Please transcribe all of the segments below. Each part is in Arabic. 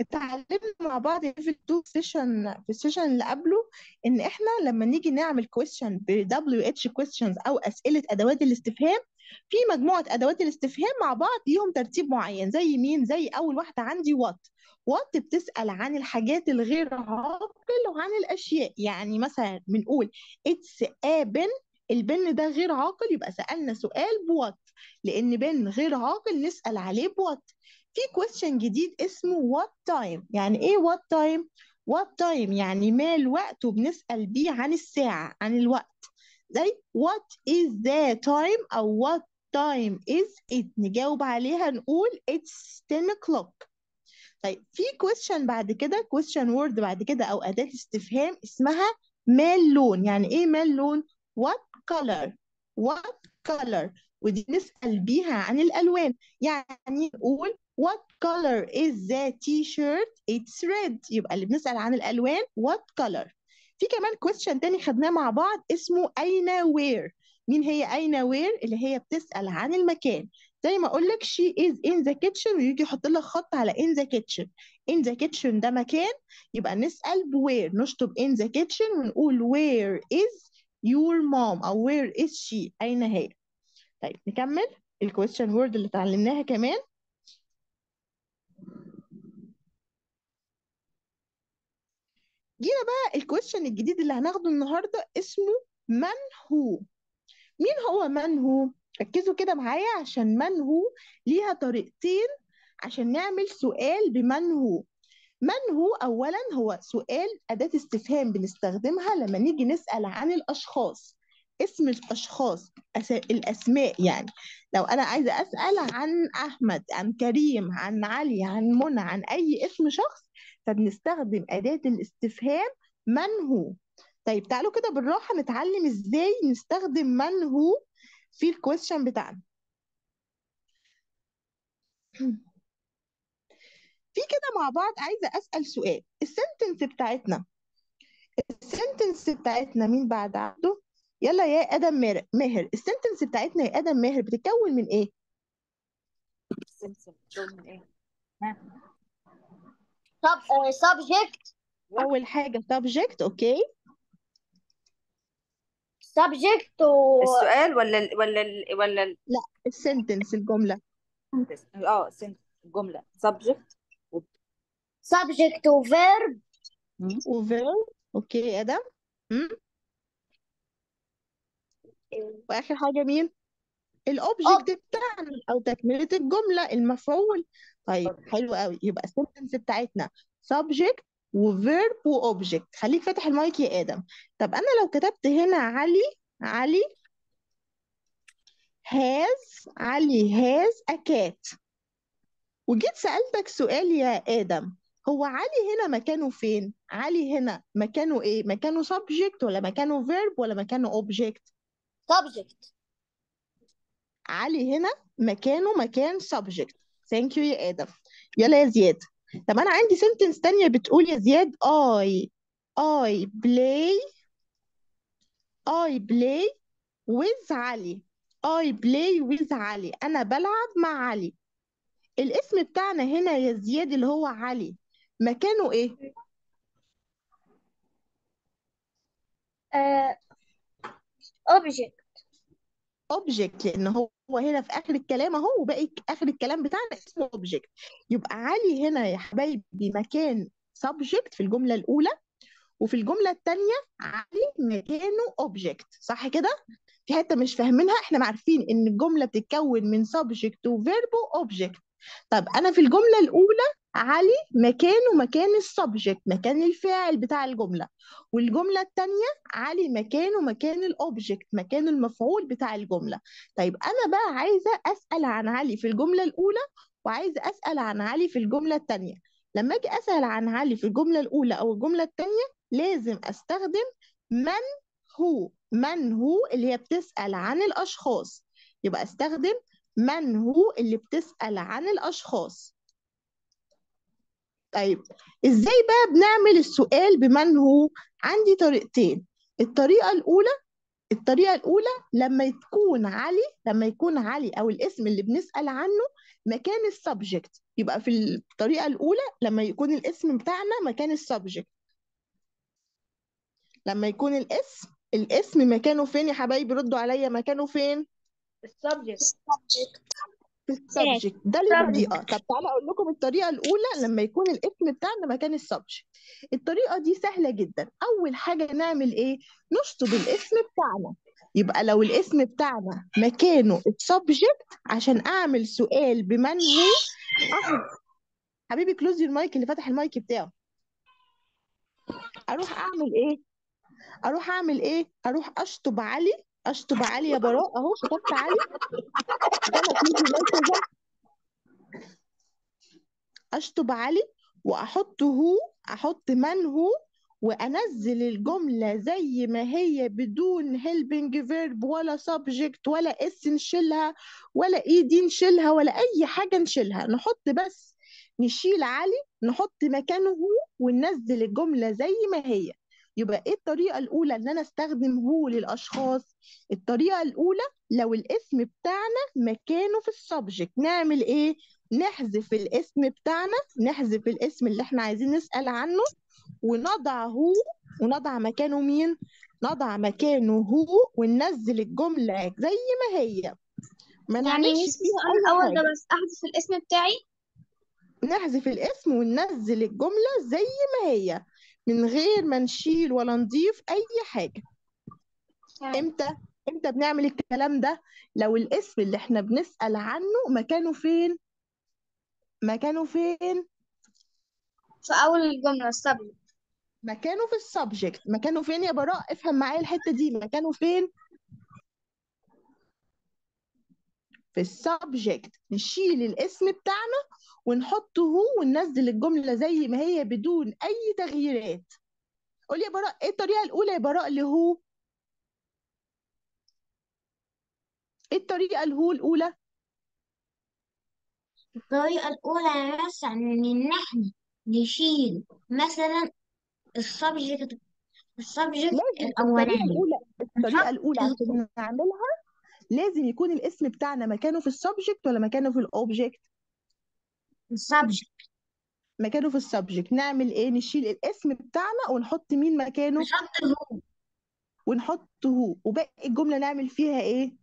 اتعلمنا مع بعض في ال two session في ال session اللي قبله إن إحنا لما نيجي نعمل question ب WH questions أو أسئلة أدوات الاستفهام في مجموعة أدوات الاستفهام مع بعض ليهم ترتيب معين زي مين؟ زي أول واحدة عندي what what بتسأل عن الحاجات الغير عاقل وعن الأشياء. يعني مثلا بنقول it's a pen ال pen ده غير عاقل يبقى سألنا سؤال ب what لأن pen غير عاقل نسأل عليه ب what. في question جديد اسمه what time يعني إيه what time what time يعني ما الوقت وبنسأل بيه عن الساعة عن الوقت. زي what is the time أو what time is it نجاوب عليها نقول it's 10 o'clock. طيب في question بعد كده question word بعد كده أو أداة استفهام اسمها ما اللون يعني إيه ما اللون what color what color ودي نسأل بيها عن الألوان. يعني نقول what color is the t-shirt? It's red. يبقى اللي بنسأل عن الألوان what color? في كمان question تاني خدناه مع بعض اسمه أين where مين هي أين where اللي هي بتسأل عن المكان. زي ما أقول لك she is in the kitchen. ويجي يحط لك خط على in the kitchen. In the kitchen ده مكان. يبقى نسأل where? نشطب in the kitchen ونقول where is your mom أو where is she? أين هي؟ طيب نكمل. ال question word اللي اتعلمناها كمان. جينا بقى ال question الجديد اللي هناخده النهارده اسمه من هو. مين هو من هو؟ ركزوا كده معايا عشان من هو ليها طريقتين عشان نعمل سؤال بمن هو. من هو اولا؟ هو سؤال أداة استفهام بنستخدمها لما نيجي نسأل عن الأشخاص. اسم الأشخاص. الأسماء يعني. لو أنا عايزة أسأل عن أحمد عن كريم عن علي عن منى عن أي اسم شخص فبنستخدم أداة الاستفهام من هو. طيب تعالوا كده بالراحة نتعلم إزاي نستخدم من هو في ال question بتاعنا. في كده مع بعض عايزة أسأل سؤال. ال sentence بتاعتنا ال sentence بتاعتنا مين بعد عبده؟ يلا يا آدم ماهر. ال sentence بتاعتنا يا آدم ماهر بتتكون من إيه؟ دول من إيه؟ sub uh, subject. أول حاجة subject okay. subject و السؤال ولا ال ولا ال ولا ال لا ال sentence الجملة. آه sentence الجملة subject. و subject و verb. مم. و verb okay يا آدم مم. واخر حاجة مين؟ ال object بتاعنا أو تكملة الجملة المفعول. طيب حلو قوي. يبقى ال sentence بتاعتنا subject و verb و object خليك فاتح المايك يا آدم. طب أنا لو كتبت هنا علي علي has علي has a cat. وجيت سألتك سؤال يا آدم. هو علي هنا مكانه فين؟ علي هنا مكانه إيه؟ مكانه subject ولا مكانه verb ولا مكانه object؟ subject. علي هنا مكانه مكان subject. Thank you يا آدم. يلا يا زياد. طب أنا عندي sentence تانية بتقول يا زياد I I play I play with علي. I play with علي. أنا بلعب مع علي. الاسم بتاعنا هنا يا زياد اللي هو علي. مكانه إيه؟ uh, object. object لأن هو هو هنا في آخر الكلام أهو وباقي آخر الكلام بتاعنا اسمه object يبقى علي هنا يا حبايبي مكان subject في الجملة الأولى وفي الجملة الثانية علي مكانه object صح كده؟ في حتة مش فاهمينها إحنا عارفين إن الجملة بتتكون من subject و verb و object طب أنا في الجملة الأولى علي مكانه مكان ال subject مكان الفاعل بتاع الجملة. والجملة الثانية علي مكانه مكان الاوبجكت مكان المفعول بتاع الجملة. طيب أنا بقى عايزة أسأل عن علي في الجملة الأولى وعايزة أسأل عن علي في الجملة الثانية لما أجي أسأل عن علي في الجملة الأولى أو الجملة الثانية لازم أستخدم من هو من هو اللي هي بتسأل عن الأشخاص. يبقى أستخدم من هو اللي بتسأل عن الأشخاص. طيب إزاي بقى بنعمل السؤال بمن who؟ عندي طريقتين الطريقة الأولى الطريقة الأولى لما يكون علي لما يكون علي أو الاسم اللي بنسأل عنه مكان ال subject. يبقى في الطريقة الأولى لما يكون الاسم بتاعنا مكان ال subject. لما يكون الاسم الاسم مكانه فين يا حبايبي؟ ردوا عليا مكانه فين؟ ال subject. في ال subject ده الطريقة طب تعالى أقول لكم الطريقة الأولى لما يكون الاسم بتاعنا مكان ال subject. الطريقة دي سهلة جدا. أول حاجة نعمل إيه؟ نشطب الاسم بتاعنا. يبقى لو الاسم بتاعنا مكانه ال subject عشان أعمل سؤال بمن who؟ حبيبي close ال mic اللي فتح المايك بتاعه. أروح أعمل إيه؟ أروح أعمل إيه؟ أروح أشطب علي. أشطب علي يا براء أهو شطبت علي ده اشطب علي واحط هو أحط من هو وأنزل الجملة زي ما هي بدون helping verb ولا subject ولا اس نشيلها ولا اي دي نشيلها ولا أي حاجة نشيلها. نحط بس نشيل علي نحط مكانه وننزل الجملة زي ما هي. يبقى إيه الطريقة الأولى إن أنا استخدم هو للأشخاص؟ الطريقة الأولى لو الاسم بتاعنا مكانه في السبجكت نعمل إيه؟ نحذف الاسم بتاعنا نحذف الاسم اللي إحنا عايزين نسأل عنه ونضع هو ونضع مكانه مين؟ نضع مكانه هو وننزل الجملة زي ما هي. ما يعني فيها الأول ده بس أحذف الاسم بتاعي؟ نحذف الاسم وننزل الجملة زي ما هي. من غير ما نشيل ولا نضيف أي حاجة. تمام. إمتى؟ إمتى بنعمل الكلام ده؟ لو الاسم اللي إحنا بنسأل عنه مكانه فين؟ مكانه فين؟ في أول الجملة ال subject. مكانه في ال subject. مكانه فين يا براء؟ افهم معايا الحتة دي. مكانه فين؟ في ال subject. نشيل الاسم بتاعنا ونحط who وننزل الجملة زي ما هي بدون أي تغييرات. قول يا براء إيه الطريقة الأولى يا براء اللي هو؟ إيه الطريقة اللي هو الأولى؟ الطريقة الأولى مثلا إن إحنا نشيل مثلا ال subject ال subject الطريقة نحط الأولى عشان نعملها لازم يكون الاسم بتاعنا مكانه في ال subject ولا مكانه في ال object ال subject. مكانه في ال subject. نعمل إيه؟ نشيل الاسم بتاعنا ونحط مين مكانه؟ نحط who ونحط who وباقي الجملة نعمل فيها إيه؟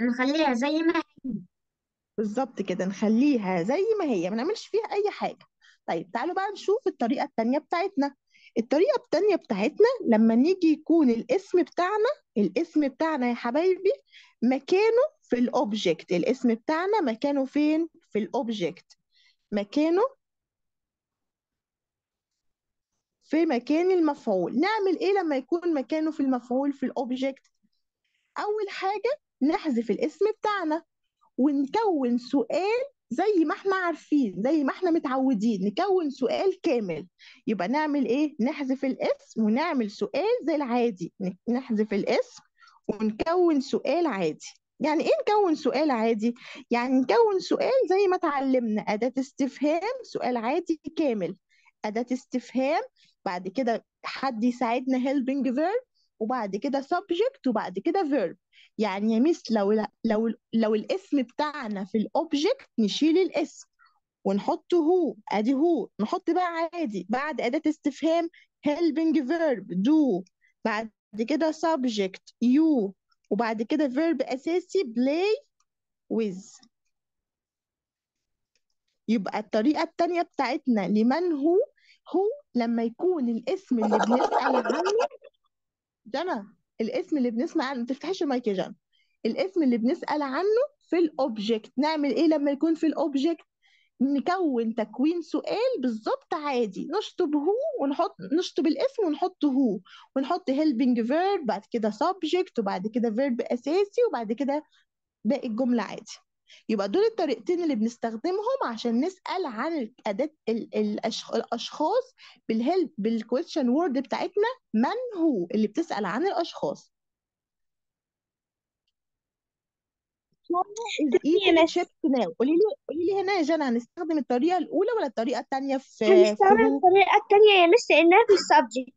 نخليها زي ما هي. بالظبط كده. نخليها زي ما هي. ما نعملش فيها أي حاجة. طيب تعالوا بقى نشوف الطريقة التانية بتاعتنا. الطريقة التانية بتاعتنا لما نيجي يكون الاسم بتاعنا الاسم بتاعنا يا حبايبي مكانه في ال object الاسم بتاعنا مكانه فين؟ في ال object مكانه في مكان المفعول. نعمل إيه لما يكون مكانه في المفعول في ال object أول حاجة نحذف الاسم بتاعنا ونكون سؤال زي ما إحنا عارفين زي ما إحنا متعودين نكون سؤال كامل. يبقى نعمل إيه؟ نحذف الاسم ونعمل سؤال زي العادي نحذف الاسم ونكون سؤال عادي. يعني إيه نكون سؤال عادي؟ يعني نكون سؤال زي ما اتعلمنا أداة استفهام سؤال عادي كامل. أداة استفهام بعد كده حد يساعدنا helping verb وبعد كده subject وبعد كده verb. يعني يا Miss لو لو لو الاسم بتاعنا في ال object نشيل الاسم ونحط هو أدي هو. نحط بقى عادي. بعد أداة استفهام helping verb do. بعد كده subject you. وبعد كده verb أساسي play with. يبقى الطريقة التانية بتاعتنا لمن هو هو لما يكون الاسم اللي بنسأل عنه جنى الاسم اللي بنسمع عنه ما تفتحيش المايك يا جنى. الاسم اللي بنسأل عنه في ال object نعمل إيه لما يكون في ال object نكون تكوين سؤال بالظبط عادي. نشطب who ونحط نشطب الاسم ونحط who. ونحط helping verb بعد كده subject وبعد كده verb أساسي وبعد كده باقي الجملة عادي. يبقى دول الطريقتين اللي بنستخدمهم عشان نسأل عن الأداة ال- الأشخ- الأشخاص بال help بال question word بتاعتنا من هو اللي بتسأل عن الأشخاص. Is eating chips now قولي لي قولي لي هنا يا جنى هنستخدم الطريقة الأولى ولا الطريقة التانية في هنستخدم هو الطريقة التانية يا مس إنها في السبجكت.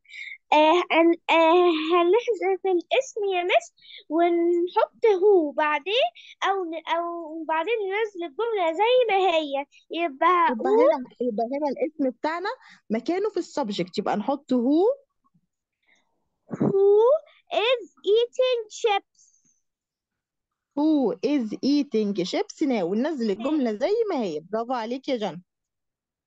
آه آه هنحذف الاسم يا مس ونحط هو بعدين أو أو بعدين ننزل الجملة زي ما هي. يبقى يبقى هنا يبقى هنا الاسم بتاعنا مكانه في السبجكت. يبقى نحط هو. who is eating chips. Who is eating chips now? وننزل الجملة زي ما هي. برافو عليك يا جنى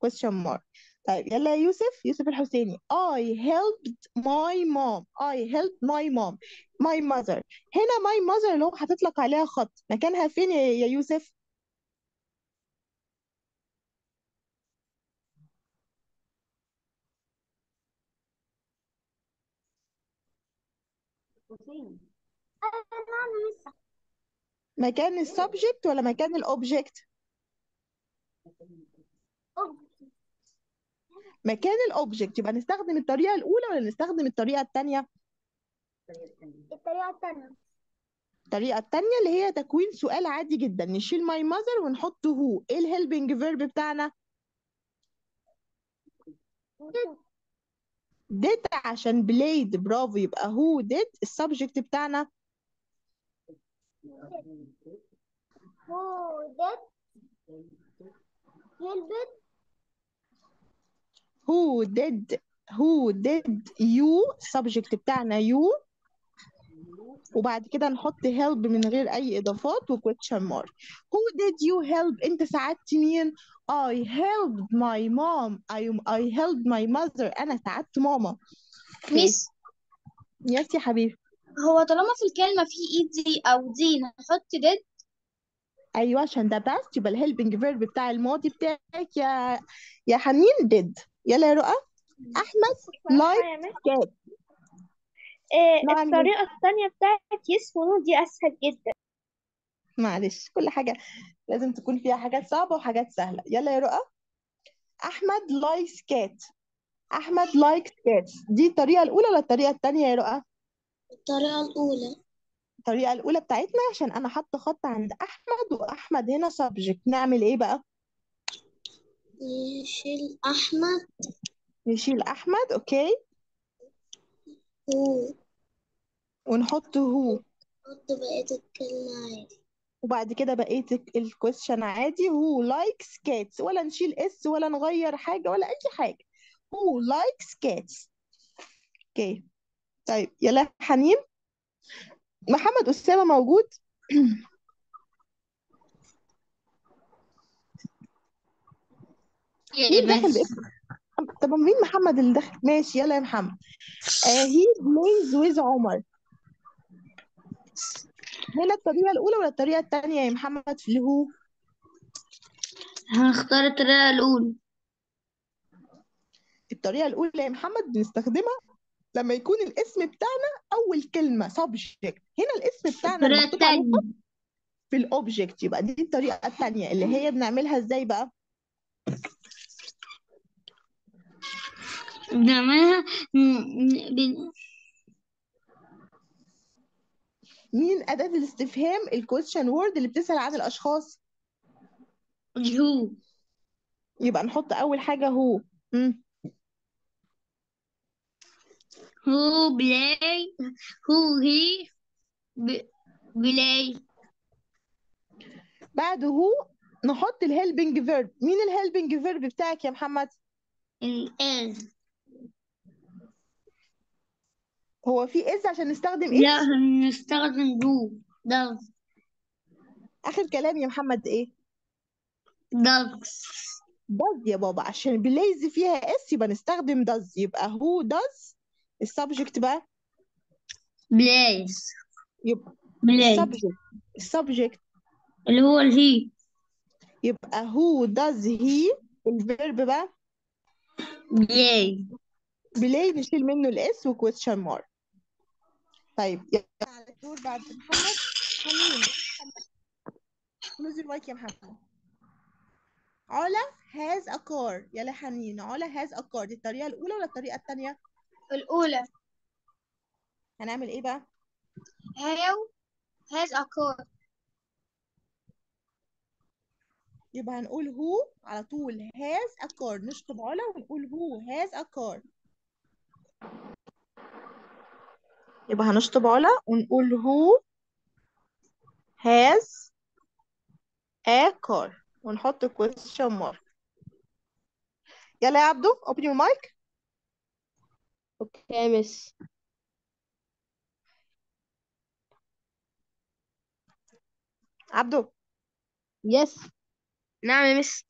question mark. طيب يلا يا يوسف. يوسف الحسيني. I helped my mom. I helped my mom. My mother. هنا my mother اللي هو لك عليها خط. مكانها فين يا يوسف؟ مكان ال subject ولا مكان ال object مكان ال object يبقى نستخدم الطريقة الأولى ولا نستخدم الطريقة الثانية الطريقة التانية. الطريقة التانية اللي هي تكوين سؤال عادي جدا. نشيل my mother ونحط who إيه ال helping verb بتاعنا؟ Did. عشان played برافو. يبقى who did. ال subject بتاعنا who did who did who did you ال subject بتاعنا you وبعد كده نحط help من غير أي إضافات و question mark who did you help أنت ساعدت مين I helped my mom I, I helped my mother أنا ساعدت ماما. Miss yes يا حبيبي هو طالما في الكلمة في ed أو d نحط did أيوه عشان ده past يبقى ال helping verb بتاع الماضي بتاعك يا يا حنين did. يلا يا رؤى. أحمد like cat آه، الطريقة التانية بتاعت yes و no دي أسهل جدا. معلش كل حاجة لازم تكون فيها حاجات صعبة وحاجات سهلة. يلا يا رؤى. أحمد likes cat أحمد likes cat دي الطريقة الأولى ولا الطريقة الثانية يا رؤى؟ الطريقة الأولى. الطريقة الأولى بتاعتنا عشان أنا حاطه خط عند أحمد وأحمد هنا subject نعمل إيه بقى؟ نشيل أحمد. نشيل أحمد okay. who. ونحط who. نحط بقية الكلمة عادي. وبعد كده بقيت ال question عادي. who likes cats ولا نشيل s ولا نغير حاجة ولا أي حاجة. who likes cats okay. طيب يلا حنين. محمد أسامة موجود. مين باسم طب مين محمد اللي دخل ماشي يلا يا محمد. آه he plays with عمر. هنا الطريقة الأولى ولا الطريقة التانية يا محمد في اللي هو هنختار الطريقة الأولى. الطريقة الأولى يا محمد بنستخدمها لما يكون الاسم بتاعنا أول كلمة subject. هنا الاسم بتاعنا الطريقة محطوط عليه التانية. خط في ال object يبقى دي الطريقة التانية اللي هي بنعملها إزاي بقى؟ بنعملها بن- مين أداة الاستفهام ال question word اللي بتسأل عن الأشخاص؟ who يبقى نحط أول حاجة who مم. who play who he play بعد who نحط ال helping verb مين ال helping verb بتاعك يا محمد؟ الآن هو في s عشان نستخدم s لا هنستخدم do do آخر كلام يا محمد إيه؟ do does يا بابا. عشان plays فيها s يبقى نستخدم does. يبقى who does ال subject بقى؟ plays يبقى play ال subject. ال subject. اللي هو ال he. يبقى who does he ال verb بقى. play play نشيل منه ال s و question mark طيب على الدور بعد محمد حنين كلوز المايك يا محمد. علا has a car. يلا حنين. علا has a car. دي الطريقة الأولى ولا الطريقة التانية؟ الأولى. هنعمل إيه بقى؟ هاو has a car يبقى هنقول هو على طول has a car نشطب علا ونقول هو has a car يبقى هنشطب علا ونقول who has a car ونحط question mark. يلا يا عبدو open your mic. okay يا miss عبدو yes نعم يا miss